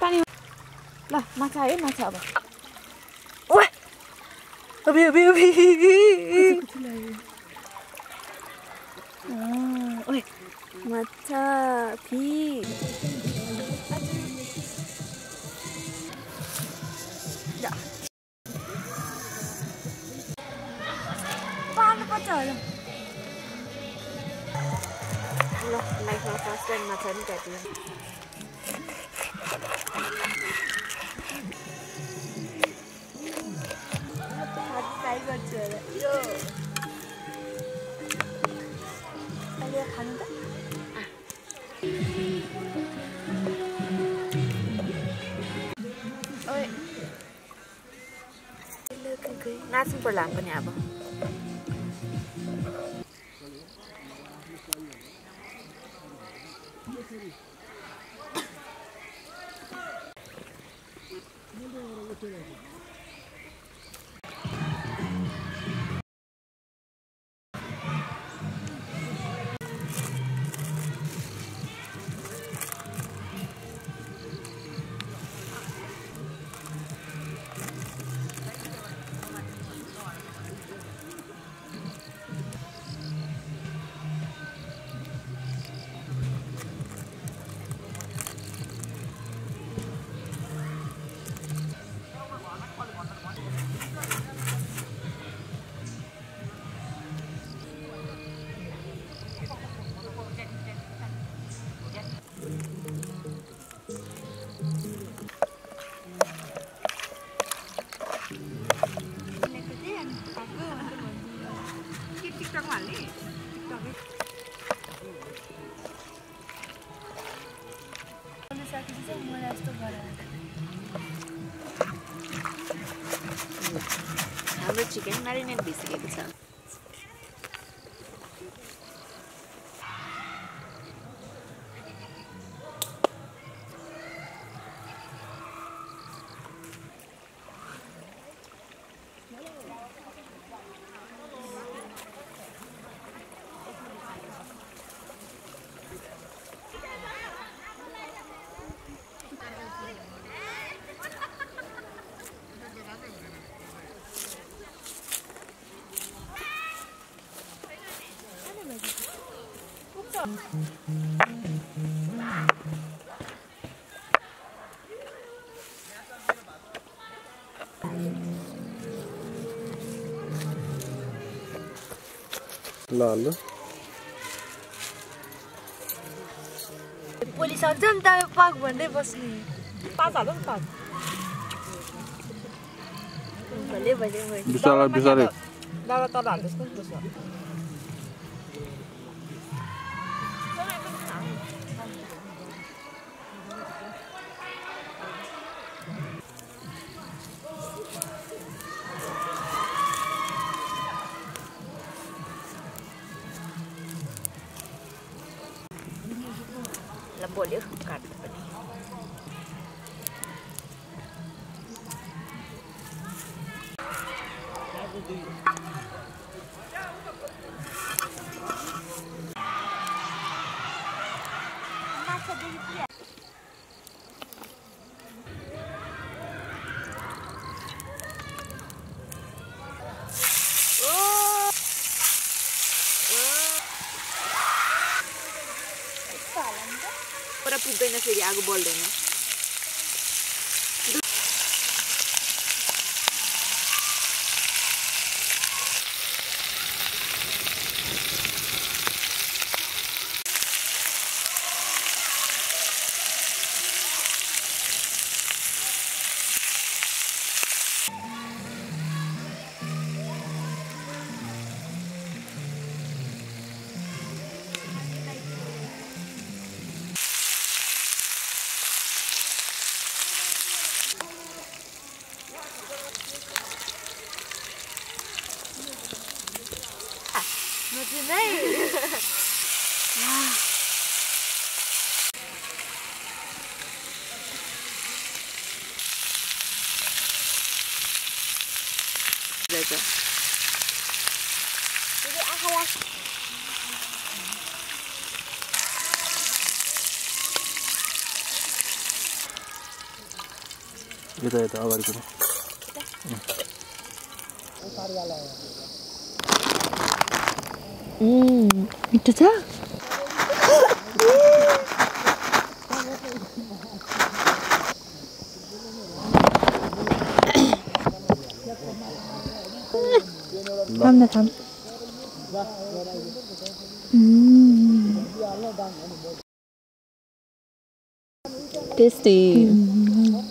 पानी ल माछा आयो माछा अब। अबे अबे अबे ओए माछा फिस लाइफमा फर्स्ट टाइम माछा पनि काट्यो ट्राई गर्छु होला यो अहिले खानु त ओए नाच्नु पर्ला पनि अब। なんで笑ってないの चाहिँ मलाई यस्तो गरेर हाम्रो चिकन म्यारिनेट भइसकेको छ ल ल भोलि सक्छ नि त पाक भन्दै बस्ने। पाँच हाल्नु नि पाँच भले भले बिस्तारै बिस्तारै दादा तल हाल्नुहोस् न полях картофеля. Маша, पुग्दैन फेरि आगो बल्दैन रहेछ यता यता अगाडि मिठो छ 嗯，慢点谈。嗯。tasty。嗯